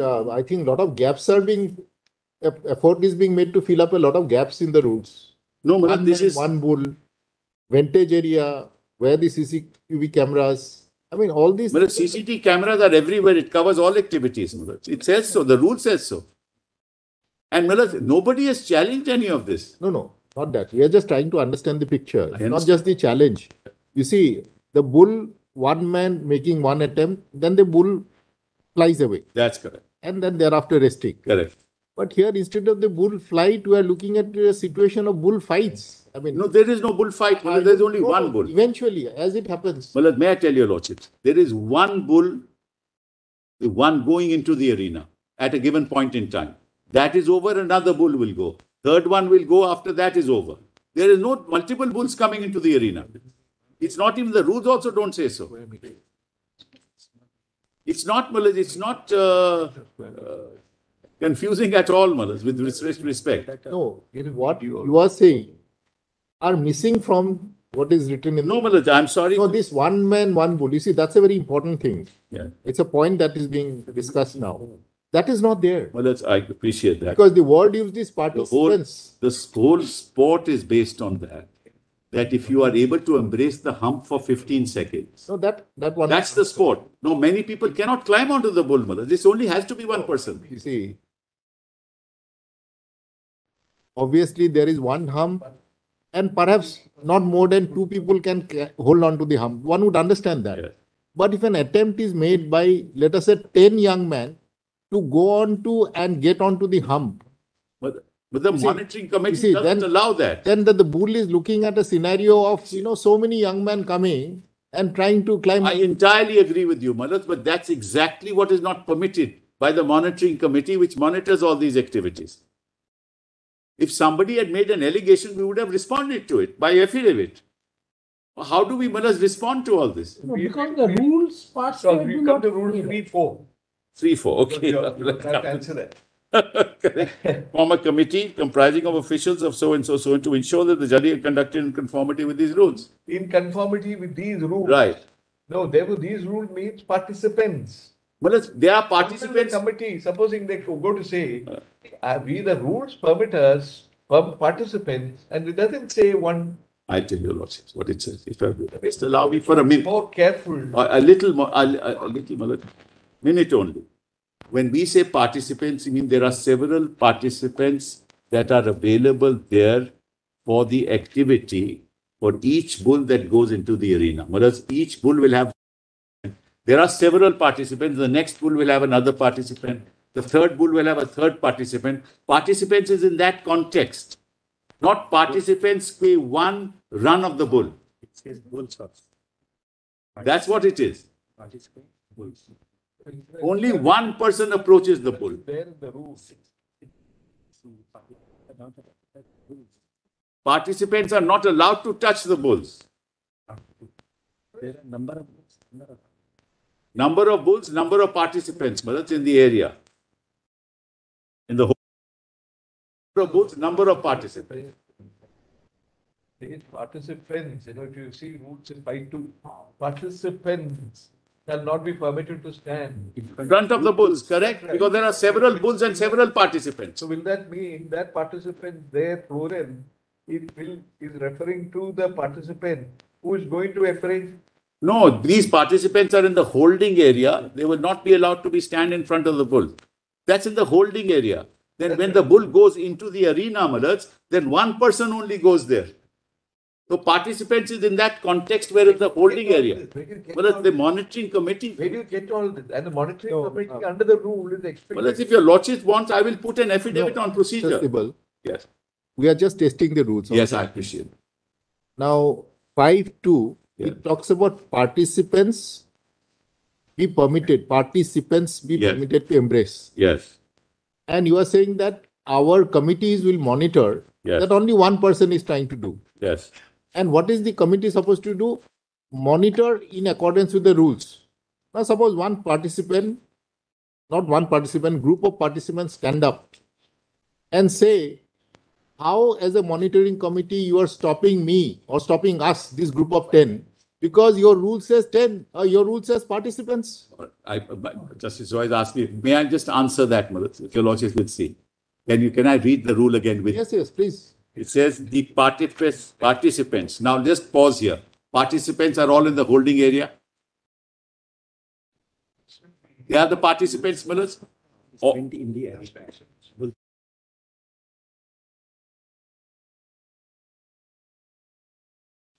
uh, I think a lot of gaps are being, effort is being made to fill up a lot of gaps in the roads. No, Malad, One this is, One bull, vintage area, where the CCTV cameras, I mean, all these. Malad, CCTV cameras are everywhere. It covers all activities. It says so. The rule says so. And Malad, nobody has challenged any of this. No, no, not that. We are just trying to understand the picture, I not just the challenge. You see, the bull, one man making one attempt, then the bull flies away, That's correct. and then thereafter resting. Correct. But here, instead of the bull flight, we are looking at a situation of bull fights. I mean, No, there is no bullfight. Malad. There's only no, one bull. Eventually, as it happens. Malad, may I tell your lordships? There is one bull, the one going into the arena at a given point in time. That is over, another bull will go. Third one will go after that is over. There is no multiple bulls coming into the arena. It's not even the rules also don't say so. It's not, Malad, it's not uh, uh, confusing at all, Malad, with respect. No, what you are saying are missing from what is written in No, the. Malad, I'm sorry. No, this one man, one bull. You see, that's a very important thing. Yeah. It's a point that is being discussed now. That is not there. Malad, I appreciate that. Because the word used is The whole, participants. this whole sport is based on that. That if you are able to embrace the hump for 15 seconds, So that, that one. that's the sport. No, many people cannot climb onto the bull, Malad. This only has to be one person. You see, obviously there is one hump, and perhaps not more than two people can hold on to the hump. One would understand that. Yeah. But if an attempt is made by, let us say, 10 young men to go on to and get onto the hump, But, but the see- monitoring committee see, doesn't then- allow that. then the, the bull is looking at a scenario of, you know, so many young men coming and trying to climb. I entirely agree with you, Malad, but that's exactly what is not permitted by the monitoring committee, which monitors all these activities. If somebody had made an allegation, we would have responded to it by affidavit. How do we, Malad, respond to all this? No, because the rules part. So say we do come to rule three, four. Three, four, okay. That answer that. Form a committee comprising of officials of so and so, so and to ensure that the judging are conducted in conformity with these rules. In conformity with these rules. Right. No, they therefore these rules means participants. Well, they are Participants. participants. Committee, supposing they go to say, uh, we, the rules permit us, per- participants, and it doesn't say one I tell you, Lordships, what it says. If I just allow me for a minute. more careful. A, a little more, a, a- a little more, minute only. When we say participants, we mean there are several participants that are available there for the activity for each bull that goes into the arena. Whereas each bull will have, there are several participants. The next bull will have another participant. The third bull will have a third participant. Participants is in that context, not participants pay one run of the bull. It says bulls first. That's what it is. Bulls. Only one person approaches the bull. Participants are not allowed to touch the bulls. Number of bulls. number of- participants, but that's in the area. In the whole. Number of bulls, number of participants. Participants, you know, if you see rules in five two, participants shall not be permitted to stand. In front of the bulls, correct? Because there are several bulls and several participants. So will that mean that participant there, plural, it will, is referring to the participant who is going to embrace? No, these participants are in the holding area. They will not be allowed to be stand in front of the bull. That's in the holding area. Then when the bull goes into the arena, Malats, then one person only goes there. So participants is in that context where it's the holding area. Where do you get Whereas the monitoring committee, Where do you get all this? And the monitoring No, committee uh, under the rule is expected. Malats, if your lordship wants, I will put an affidavit on procedure. Accessible. Yes. We are just testing the rules. Yes, I appreciate. Now, five two, Yeah. it talks about participants be permitted, participants be Yes. permitted to embrace. Yes. And you are saying that our committees will monitor Yes. that only one person is trying to do. Yes. And what is the committee supposed to do? Monitor in accordance with the rules. Now, suppose one participant, not one participant, group of participants stand up and say, how as a monitoring committee you are stopping me or stopping us, this group of 10, Because your rule says ten, uh, your rule says participants. I, Justice Roy asked me, may I just answer that, your lordship will see? Can you, can I read the rule again with? Yes, yes, please. It says the participants, participants. Now just pause here. Participants are all in the holding area. They are the participants, Malad? Oh. In the air.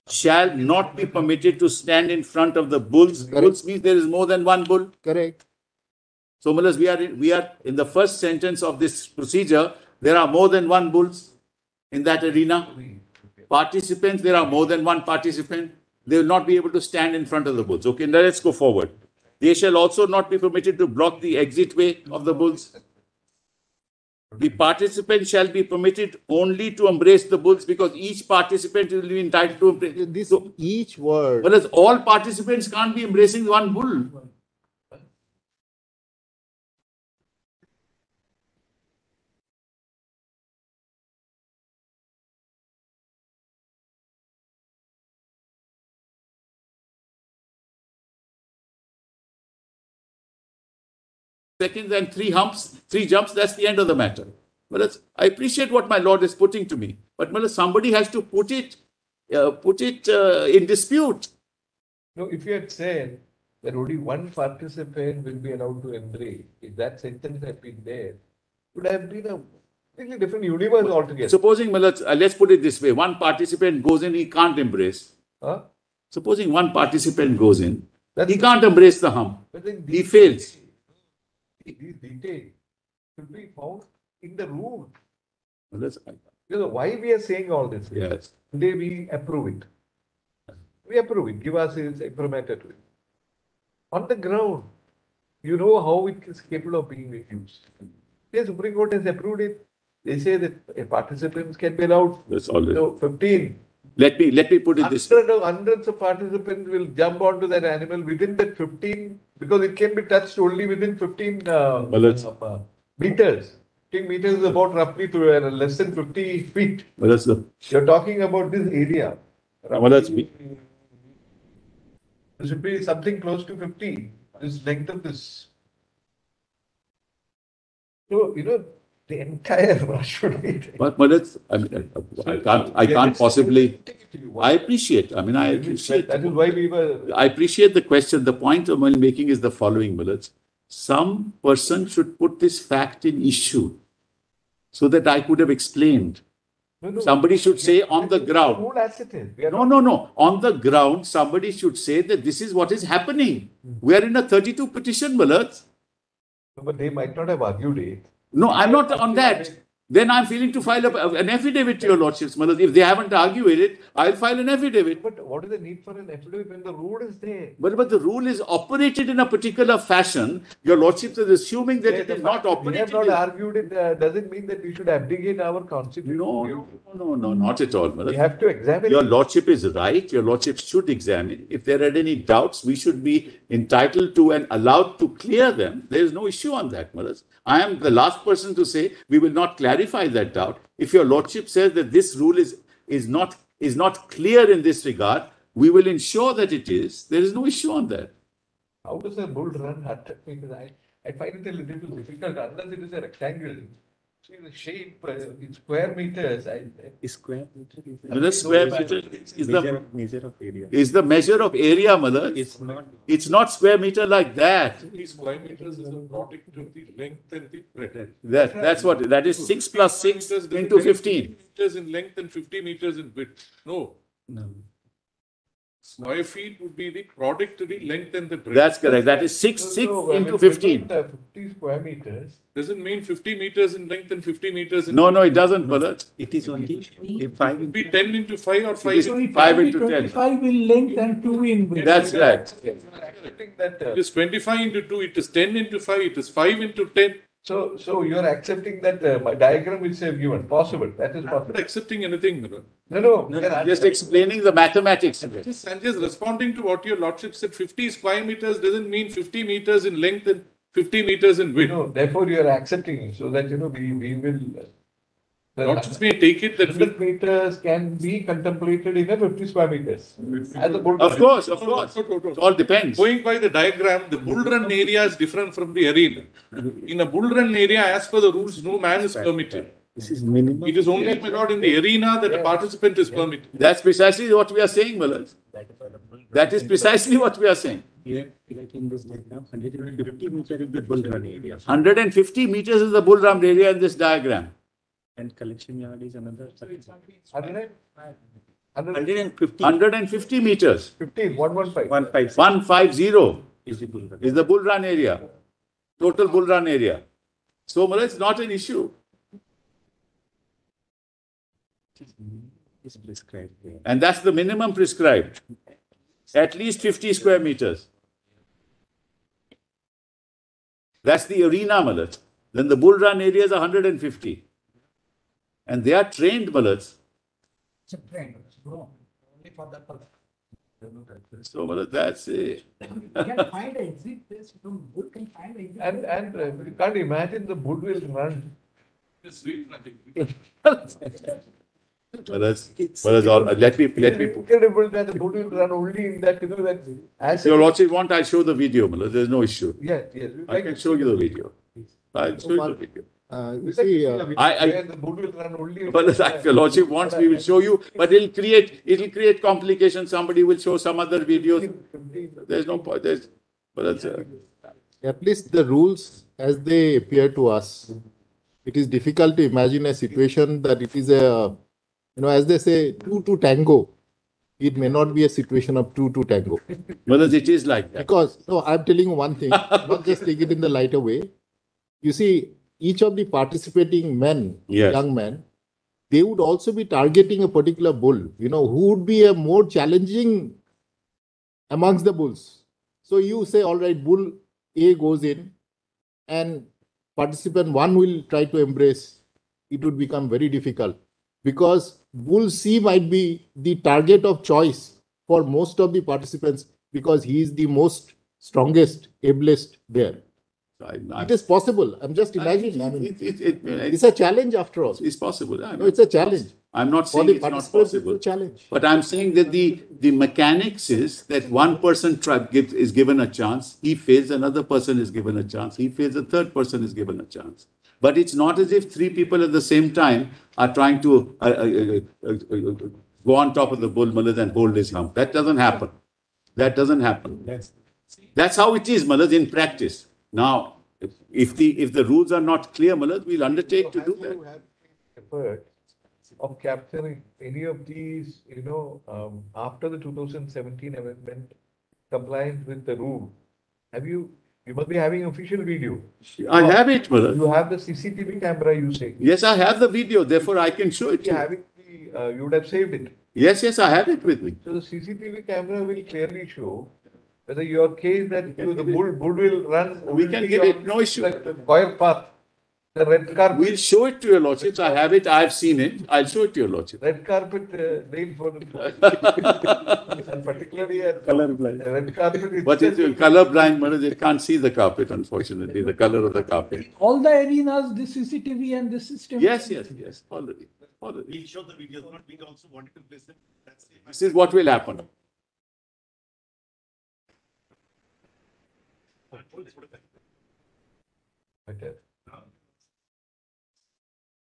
Shall not be permitted to stand in front of the bulls. Bulls means there is more than one bull. Correct. So, Malas, we are in, we are in the first sentence of this procedure. There are more than one bulls in that arena. Participants, there are more than one participant. They will not be able to stand in front of the bulls. Okay, now let's go forward. They shall also not be permitted to block the exit way of the bulls. The participant shall be permitted only to embrace the bulls because each participant will be entitled to embrace. This, each word, Whereas all participants can't be embracing one bull. Seconds and three humps, three jumps, that's the end of the matter. Whereas I appreciate what my lord is putting to me, but whereas somebody has to put it, uh, put it uh, in dispute. No, if you had said that only one participant will be allowed to embrace, if that sentence had been there, would have been a completely different universe altogether. Supposing, let's, uh, let's put it this way one participant goes in, he can't embrace. Huh? Supposing one participant goes in, That's- he can't embrace the hump. But then He fails. These details should be found in the rule. Well, that's- You know, why we are saying all this? Yes. Today we approve it. We approve it, give us his imprimatur to it. On the ground, you know how it is capable of being used. The Supreme Court has approved it. They say that uh, participants can be allowed, That's all. know, fifteen. Let me let me put it this way. Hundreds of, hundreds of participants will jump onto that animal within that fifteen, because it can be touched only within fifteen, uh, Well, it's- uh, meters. Fifteen meters is about roughly to, uh, less than fifty feet. Well, that's the You're talking about this area. Well, that's me. There should be something close to fifty, this length of this. So, you know, the entire rush should be. but but it's I mean I, I can't I can't possibly I appreciate. I mean I appreciate That is why we were, I appreciate the question. The point I'm making is the following, Millets. Some person should put this fact in issue so that I could have explained. no, no. Somebody should say on the ground. Rule as it is. We No, no, no. On the ground, somebody should say that this is what is happening. Hmm. We are in a 32 petition, Millets. But they might not have argued it. No, I'm not on that. Then I'm feeling to file a, an affidavit to your lordships. If they haven't argued it, I'll file an affidavit. But what is the need for an affidavit when the rule is there? But, but the rule is operated in a particular fashion. Your lordships is assuming that it The is not that We have not argued it, uh, doesn't mean that we should abdicate our constitution. No, no, no, no, not at all, We Millets. have to examine. Your it. lordship is right. Your lordship should examine. If there are any doubts, we should be entitled to and allowed to clear them. There is no issue on that, Maras. I am the last person to say we will not clarify that doubt. If your lordship says that this rule is is not is not clear in this regard, we will ensure that it is. There is no issue on that. How does a bull run meters? I, I find it a little difficult unless it is a rectangle. See the shape uh, in square meters. I, Square meter is I mean, the square meter is measure, the measure of area. is the measure of area, mother. It's not It's not square meter like that. These square meters is a product of the length and the breadth. That that's what that is six plus six Meters doesn't into fifteen. Meters in length and fifty meters in width. No, no. Square feet would be the product of the length and the breadth. That's correct. That is six, So, six so, uh, into when fifteen. put, Fifty square meters. Doesn't mean fifty meters in length and fifty meters in. No, no, it doesn't, brother. It is only if five It'd be ten into five or five. is into- Only Five five into ten. Twenty-five in length and two in width. That's right. You accepting that. uh, It is twenty-five into two, it is ten into five, it is five into ten. So, so you are accepting that uh, my diagram which I have given, possible, that is I'm possible. not accepting anything. Nira. No, no. we are Just explaining the mathematics. Just, I'm just responding to what your lordship said. Fifty square meters doesn't mean fifty meters in length and fifty meters in width. know, therefore you are accepting, it, so that, you know, we, we will, The Lordships may take it that hundred meters can be contemplated in a fifty square meters. As a bull Of run. course, of course. It all depends. Going by the diagram, the bull run area is different from the arena. In a bull run area, as per the rules, no man is permitted. This is minimum. It is only allowed in the arena that a participant is permitted. That's precisely what we are saying, Malaj. That is precisely what we are saying. Here, like in this diagram, hundred and fifty meter is the bull run area. 150 meters is the bull run area in this diagram. And collection yard is another. Hundred and- hundred Hundred and fifty. 150 meters. fifteen, one one five. One 150 Is the bull run. is the bull run area. Total bull run area. So, Malaj, it's not an issue. Is prescribed there. And that's the minimum prescribed. At least 50 square meters. That's the arena, Malaj. Then the bull run area is 150. And they are trained, Malaj. It's a trend, bro, only for that purpose. So, Malaj, that's it. You can find a exit place from bull can find a exit. And, and uh, you can't imagine the bull will run. This week, I think. Malaj, Malaj, all- let me, let me. Incredible that the bull will run only in that, you know, that. As Your Lordship want, I'll show the video, Malaj. There's no issue. Yes, yes. I can show you the video. I'll show you the video. Uh, We you see, see uh, I- I- where the bull will run only. Well, if your lordship wants, we will show you, but it'll create, it'll create complications. Somebody will show some other videos. There's no point, there's, but that's, uh, at least the rules as they appear to us, it is difficult to imagine a situation that it is a, you know, as they say, two to tango. It may not be a situation of two to tango. well, it is like that. Because, no, I'm telling you one thing, not just take it in the lighter way. You see, each of the participating men, Yes. young men, they would also be targeting a particular bull, you know, who would be a more challenging amongst the bulls. So you say, all right, bull A goes in and participant one will try to embrace, it would become very difficult because bull C might be the target of choice for most of the participants because he is the most strongest, ablest there. I- I- It is possible. I'm just imagining. I mean, It, it, it, it's a challenge after all. it's possible. I No, it's a challenge. I'm not For saying it's not participants, it's possible. a challenge. But I'm saying that the, the mechanics is that one person try, gives, is given a chance, he fails, another person is given a chance, he fails, a third person is given a chance. But it's not as if three people at the same time are trying to uh, uh, uh, uh, uh, uh, go on top of the bull Malad and hold his hump. That doesn't happen. That doesn't happen. That's how it is, Malad, in practice. Now, if, if the if the rules are not clear, Malad, we'll undertake to do that. Have effort of capturing any of these, you know, um, after the two thousand seventeen amendment compliance with the rule? Have you, you must be having official video. I have it, Malad. You have the CCTV camera You say Yes, I have the video, therefore I can show it to You you. having the, uh, you would have saved it. Yes, yes, I have it with me. So the CCTV camera will clearly show whether your case that you, the bull, bull will run. We can only give it, no issue. The the Goyal path, the red carpet. We'll show it to your lordships. I have it. I have seen it. I'll show it to your lordship. red carpet uh, named for the and particularly at Colorblind. the red carpet. is But it's just- color blind, Manoj. They can't see the carpet, unfortunately, the color of the carpet. All the arenas, the CCTV and the system. Yes, yes, yes. Already. Already. We'll show the videos, but we also wanted to place them. That's it. This is what will happen. Okay.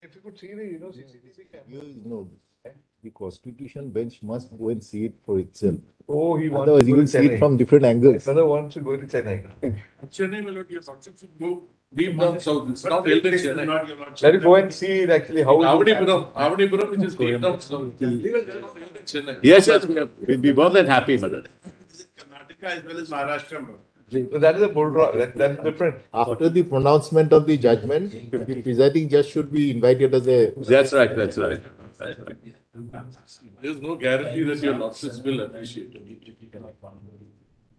If you could see the, you know, CCTV camera. You know, the constitution bench must go and see it for itself. Oh, he wants Otherwise, to you go will to see it Chennai. from different angles. Brother wants to go to Chennai. Chennai will not, your lordship should go deep down south, it's not held Chennai. Not your lordship. Let it go and see it actually how. Avaniyapuram, Avaniyapuram, which is deep down south. Chennai. Yes, yes. we are- We'll be more than happy, Manoj. Karnataka as well as Maharashtra. So that is a bull that, that's different. After the pronouncement of the judgment, the presiding judge should be invited as a That's right, that's right. That's right. There's no guarantee that your losses will appreciate it.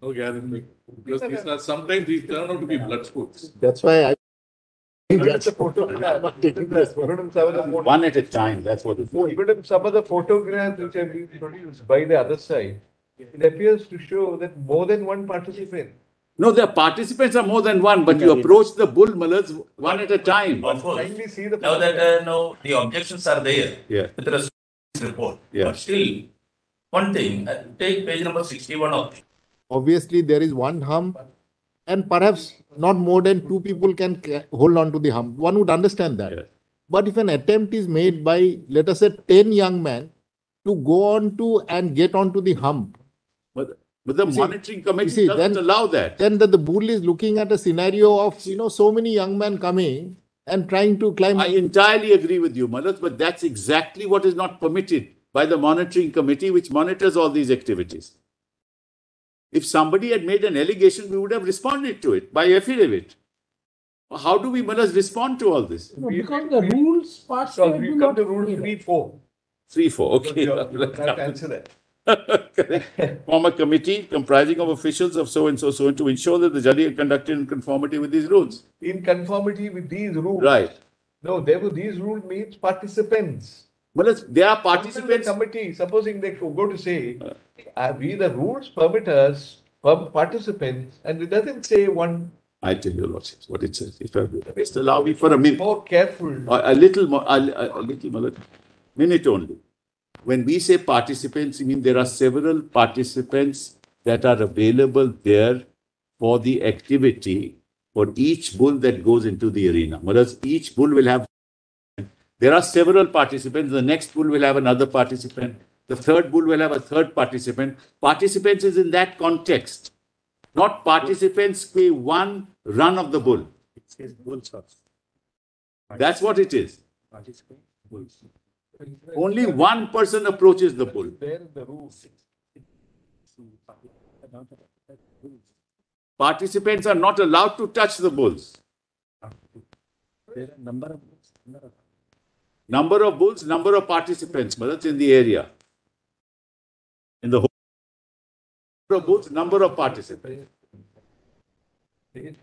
No guarantee. Because these are, sometimes these turn out to be blood sports. That's why I. Even if the photograph, even if some of the photo- One at a time, that's what it is. even some of the photographs which have been produced by the other side, it appears to show that more than one participant No, the participants are more than one, but you approach the bull mullahs one at a time. Of course. See the. Now that, uh, now the objections are there Yeah. with respect to this report. Yeah. But still, one thing, uh, take page number sixty-one of, Obviously, there is one hump, and perhaps not more than two people can hold on to the hump. One would understand that. Yeah. But if an attempt is made by, let us say, 10 young men to go on to and get onto the hump, But, but the see- monitoring committee see, doesn't then- allow that. then the, the bull is looking at a scenario of, you know, so many young men coming and trying to climb. I entirely agree with you, Malas, but that's exactly what is not permitted by the monitoring committee, which monitors all these activities. If somebody had made an allegation, we would have responded to it by affidavit. How do we, Malas, respond to all this? No, because the rules parts. So they we do come not to rule three, four. Three, four, So okay. you have- you have to answer that. Form a committee comprising of officials of so and so, so and to ensure that the judge is conducted in conformity with these rules. In conformity with these rules. Right. No, therefore these rules means participants. Malas, they are Participants. Committee, supposing they go to say, uh, we, the rules permit us, per- participants, and it doesn't say one, I tell you, Lordships, what it says. If I just allow me for a minute. more careful. A, a little more, a, a, a little more, minute only. When we say participants, I mean there are several participants that are available there for the activity for each bull that goes into the arena. Whereas each bull will have, there are several participants. The next bull will have another participant. The third bull will have a third participant. Participants is in that context, not participants pay one run of the bull. It says bulls first. That's what it is. Participate, bulls. Only one person approaches the bull. Participants are not allowed to touch the bulls. Number of bulls, number of. Participants, that's in the area. In the whole number of bulls, number of participants.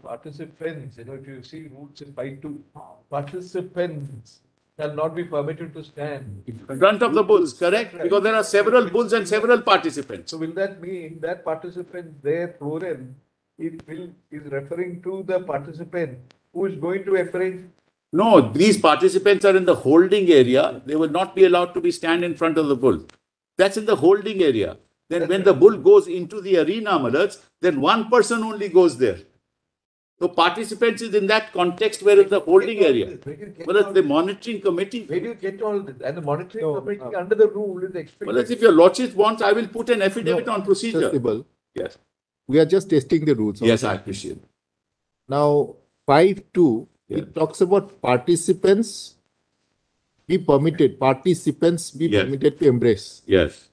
Participants, you know, if you see rules in five two, participants shall not be permitted to stand. In front of the bulls, correct? Because there are several bulls and several participants. So will that mean that participant there plural, it will, is referring to the participant who is going to appraise? No, these participants are in the holding area. They will not be allowed to be stand in front of the bull. That's in the holding area. Then when the bull goes into the arena, Malats, then one person only goes there. So participants is in that context where in the holding area. Where do you get Well, it's all the this? monitoring committee. Where do you get all this? And the monitoring No, committee uh, under the rule is expected. Well, as if your lordship wants, I will put an affidavit No, on procedure. Sir Yes, we are just testing the rules. yes, I appreciate. Now, five two, Yeah. it talks about participants be permitted, participants be Yes. permitted to embrace. Yes,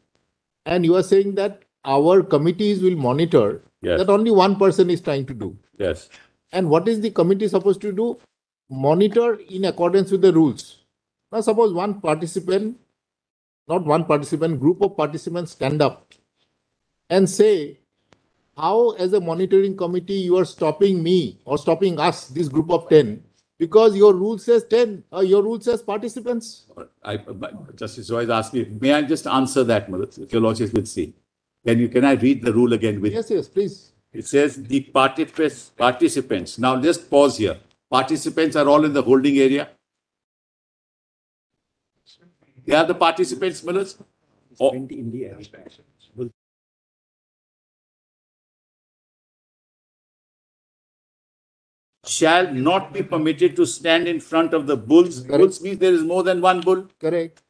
And you are saying that our committees will monitor Yes. that only one person is trying to do. yes. And what is the committee supposed to do? Monitor in accordance with the rules. Now, suppose one participant, not one participant, group of participants stand up and say, how as a monitoring committee you are stopping me or stopping us, this group of 10, because your rule says 10, or your rule says participants. I, Justice Roy asked me, may I just answer that, your lordship will see? Can you, can I read the rule again with Yes, yes, please. It says the participants, participants. Now just pause here. Participants are all in the holding area. They are the participants, Millers. Oh. In the area. Shall not be permitted to stand in front of the bulls. Bulls means there is more than one bull. Correct.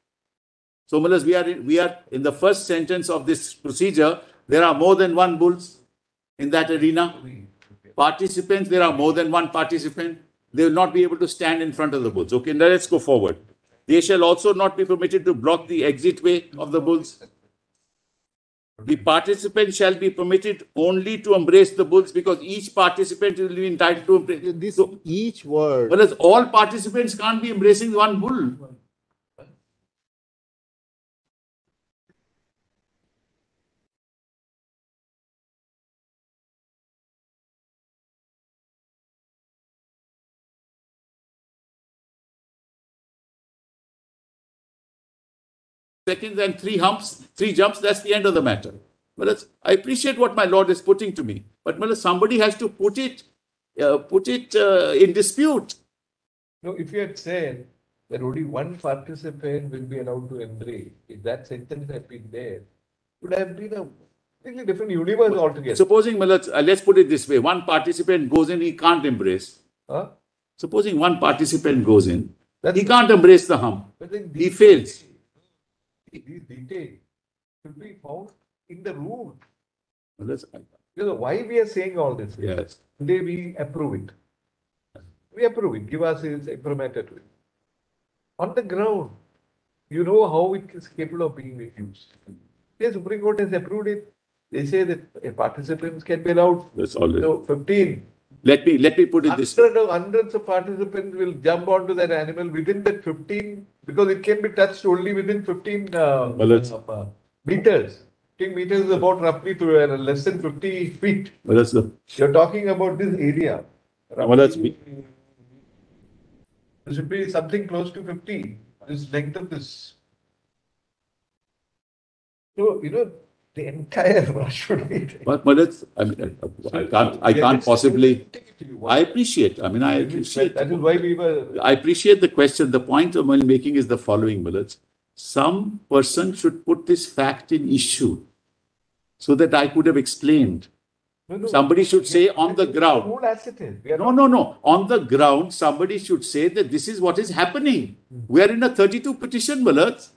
So Millers, we are, in- we are in the first sentence of this procedure. There are more than one bulls in that arena. Participants, there are more than one participant. They will not be able to stand in front of the bulls. Okay, now let's go forward. They shall also not be permitted to block the exit way of the bulls. The participants shall be permitted only to embrace the bulls because each participant will be entitled to embrace. This So, each word. whereas all participants can't be embracing one bull. Seconds and three humps, three jumps, that's the end of the matter. But it's, I appreciate what my Lord is putting to me. But somebody has to put it, uh, put it uh, in dispute. No, if you had said that only one participant will be allowed to embrace, if that sentence had been there, would have been a completely different universe altogether. Supposing, Malad, uh, let's put it this way: one participant goes in, he can't embrace. Huh? Supposing one participant goes in, That's- he can't embrace the hump. But then He fails. These details should be found in the You know, why we are saying all this? Yes. Today we approve it. We approve it, give us its imprimatur to it. On the ground, you know how it is capable of being used. The Supreme Court has approved it. They say that participants can be allowed, That's all. so fifteen. Let me let me put it this way. Hundreds of, hundreds of participants will jump onto that animal within that fifteen, because it can be touched only within fifteen, uh, Well, uh, meters. Fifteen meters is about roughly to, uh, less than fifty feet. Well, that's the You're talking about this area. Well, that's. There should be something close to fifty, this length of this. So, you know, the entire rush should be. But, but it's, I mean, I can't, I can't possibly, I appreciate, I mean, I appreciate, That is why we were, I appreciate the question. The point I'm making is the following, Millets. Some person should put this fact in issue so that I could have explained. No, no. Somebody should say on the ground. Rule as it is. We are No, no, no. On the ground, somebody should say that this is what is happening. Hmm. We are in a 32 petition, Millets.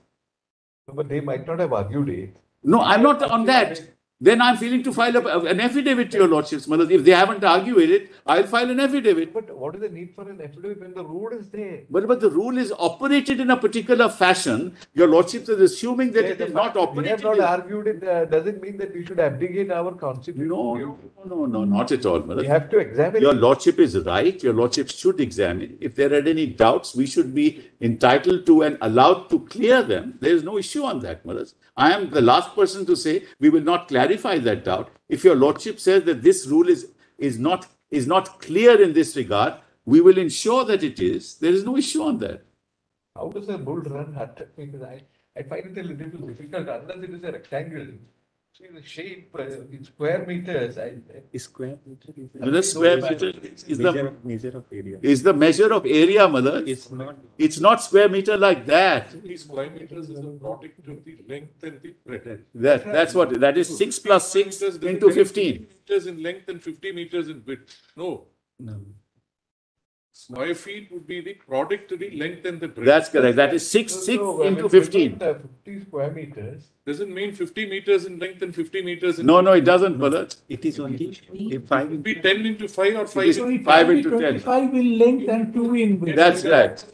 not- But they might not have argued it. No, I'm not on that. Then I'm feeling to file a- an affidavit to your lordships, Millets. If they haven't argued it, I'll file an affidavit. But what is the need for an affidavit when the rule is there? But, but the rule is operated in a particular fashion. Your lordships is assuming that it The is not that We have not in- argued it, uh, doesn't mean that we should abdicate our constitution. No, no, no, no, not at all. Mother. We have to examine. Your lordship is right. Your lordship should examine. If there are any doubts, we should be entitled to and allowed to clear them. There is no issue on that, Maharaj. I am the last person to say we will not clarify that doubt. If your lordship says that this rule is is not is not clear in this regard, we will ensure that it is. There is no issue on that. How does a bull run meters? I, I find it a little difficult unless it is a rectangle. See the shape uh, in square meters. I, Square meter is Well, the square meter is measure the of, measure of area. is the measure of area, Maharaj. It's not It's not square meter like that. These five meters is a product of the length and the breadth. That that's what that is six plus six Meters doesn't into make fifteen. Meters in length and fifty meters in width. No, no. Square feet would be the product of the length and the breadth. That's correct. That is six So, six so, into when we fifteen. put, uh, Fifty square meters. Doesn't mean fifty meters in length and fifty meters in. No, no, it doesn't, Bharat. It is only if five. Would be ten into five or five. is into- five into ten. Twenty-five in length and two in width. That's right.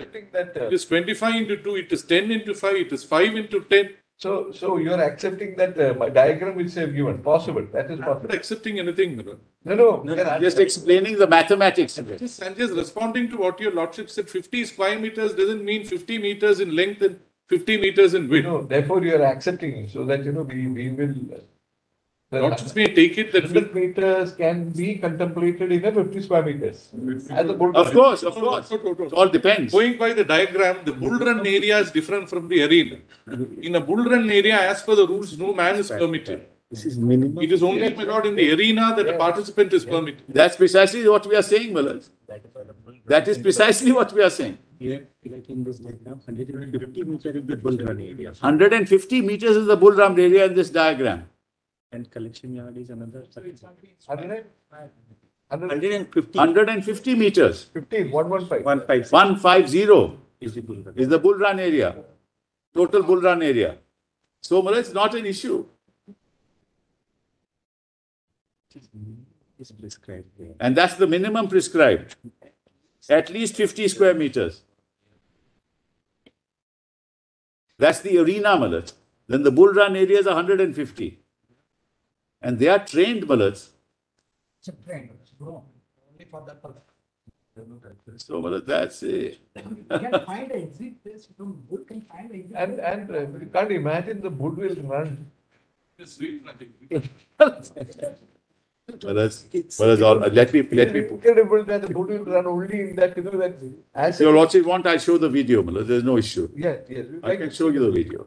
I think that, uh, It is twenty-five into two, it is ten into five, it is five into ten. So, so you are accepting that uh, my diagram which I have given, possible, that is Not possible. accepting anything. No, no. we are Just explaining the mathematics of it. Just, I'm just responding to what your lordship said, fifty square meters doesn't mean fifty meters in length and fifty meters in width. know, therefore you are accepting it, so that, you know, we, we will. The Lordships may take it that. Hundred meters can be contemplated in a fifty square meters. As a bull. Of course, of No, no, course. It all depends. Going by the diagram, the bull run area is different from the arena. In a bull run area, as per the rules, no man is permitted. This is minimum. It is only allowed in the arena that a participant is permitted. That's precisely what we are saying, Malaj. That is precisely what we are saying. Here, like in this diagram, hundred and fifty meter is the bull run area. Hundred and fifty meters is the bull run area in this diagram. And collection yard is another. Hundred, hundred Hundred and fifty. Hundred and fifty meters. fifteen, one one five. One five. One five zero Is the bull run. is the bull run area. Total bull run area. So, Malaj, it's not an issue. Is prescribed there. And that's the minimum prescribed. At least 50 square meters. That's the arena Malaj. Then the bull run area is 150. And they are trained Malaj. It's a trend, it's grown, only for that purpose. So Malaj, that's it. You can find an exit place, you know, can find an exit. And, and uh, you can't imagine the bull will run. Just read nothing. Malaj, Malaj, all, let me, let me. put- Incredible that the bull will run only in that, you know, that. As. Your Lordship want, I'll show the video Malaj. There's no issue. Yes, yes. I can show you the video.